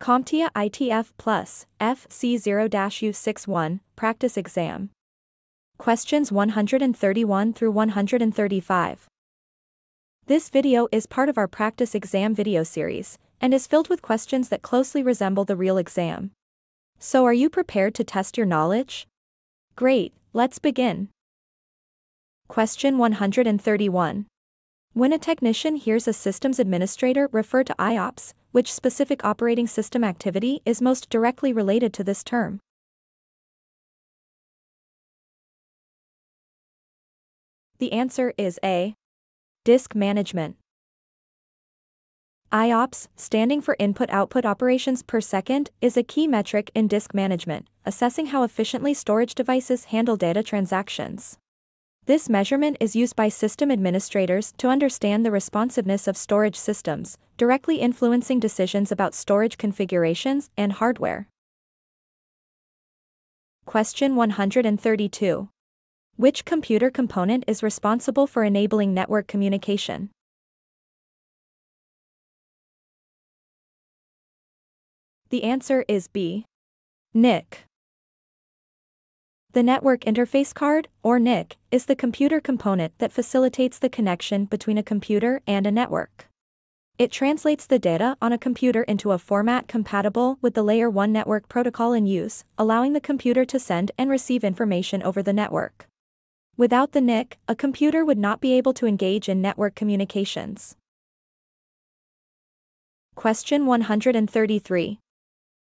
CompTIA ITF Plus, FC0-U61, Practice Exam. Questions 131 through 135. This video is part of our practice exam video series, and is filled with questions that closely resemble the real exam. So are you prepared to test your knowledge? Great, let's begin. Question 131. When a technician hears a systems administrator refer to IOPS, which specific operating system activity is most directly related to this term? The answer is A. Disk management. IOPS, standing for Input-Output Operations per Second, is a key metric in disk management, assessing how efficiently storage devices handle data transactions. This measurement is used by system administrators to understand the responsiveness of storage systems, directly influencing decisions about storage configurations and hardware. Question 132. Which computer component is responsible for enabling network communication? The answer is B. NIC. The Network Interface Card, or NIC, is the computer component that facilitates the connection between a computer and a network. It translates the data on a computer into a format compatible with the Layer 1 network protocol in use, allowing the computer to send and receive information over the network. Without the NIC, a computer would not be able to engage in network communications. Question 133.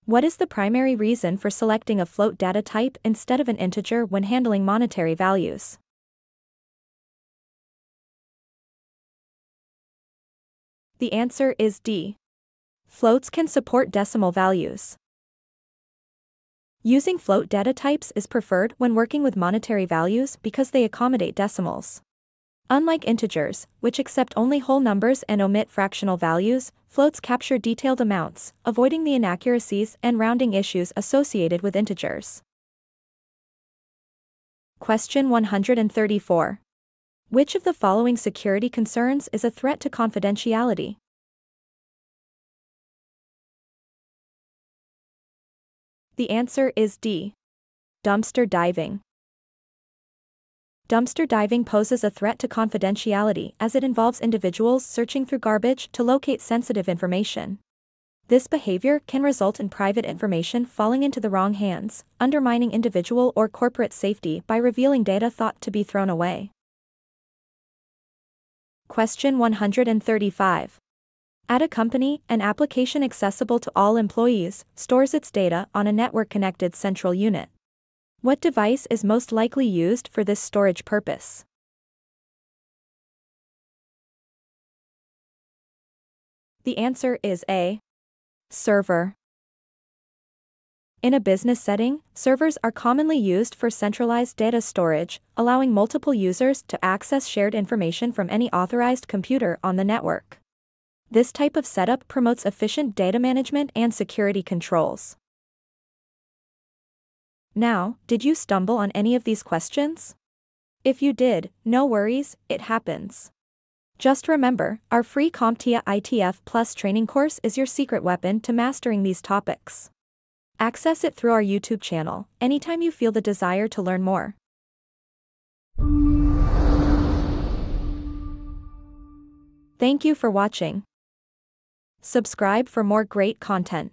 What is the primary reason for selecting a float data type instead of an integer when handling monetary values? The answer is D. Floats can support decimal values. Using float data types is preferred when working with monetary values because they accommodate decimals. Unlike integers, which accept only whole numbers and omit fractional values, floats capture detailed amounts, avoiding the inaccuracies and rounding issues associated with integers. Question 134. Which of the following security concerns is a threat to confidentiality? The answer is D. Dumpster diving. Dumpster diving poses a threat to confidentiality as it involves individuals searching through garbage to locate sensitive information. This behavior can result in private information falling into the wrong hands, undermining individual or corporate safety by revealing data thought to be thrown away. Question 135. At a company, an application accessible to all employees stores its data on a network connected central unit. What device is most likely used for this storage purpose? The answer is A. Server. In a business setting, servers are commonly used for centralized data storage, allowing multiple users to access shared information from any authorized computer on the network. This type of setup promotes efficient data management and security controls. Now, did you stumble on any of these questions? If you did, no worries, it happens. Just remember, our free CompTIA ITF Plus training course is your secret weapon to mastering these topics. Access it through our YouTube channel, anytime you feel the desire to learn more. Thank you for watching. Subscribe for more great content.